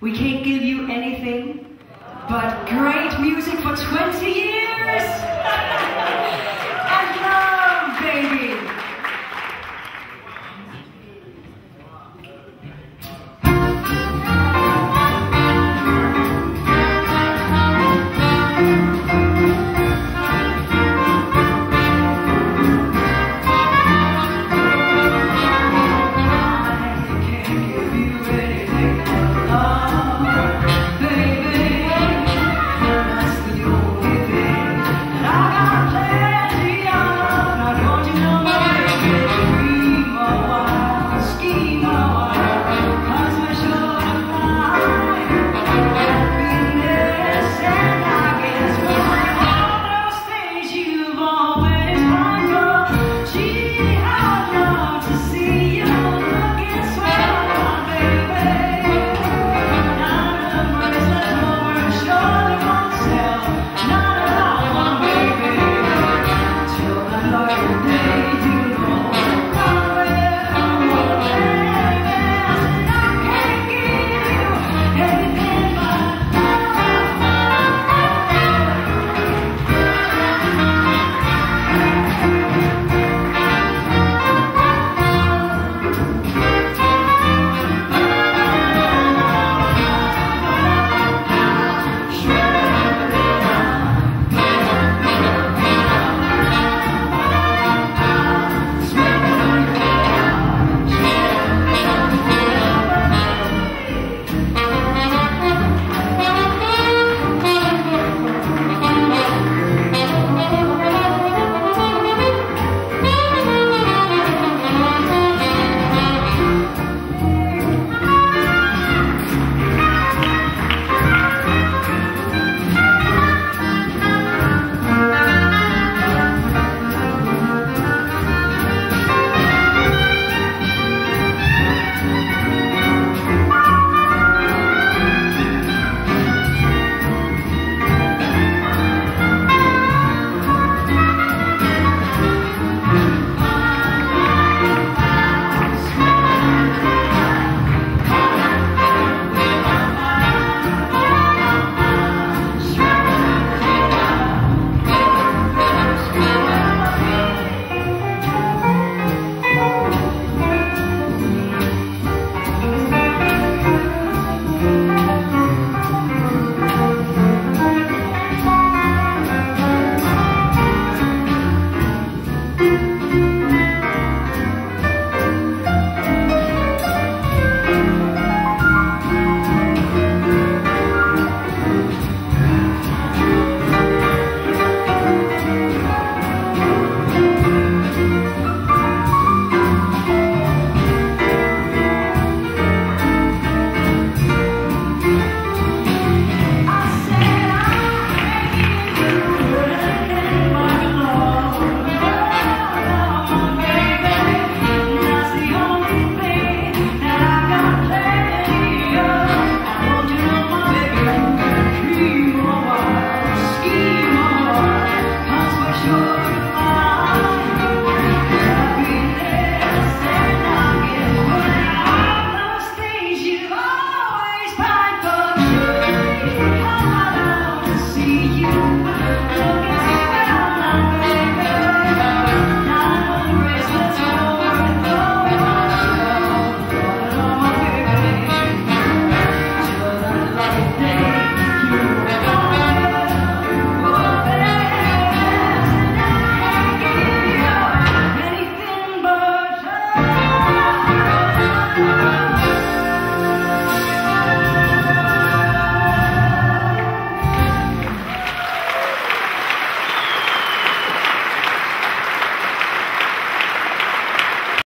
We can't give you anything but great music for 20 years!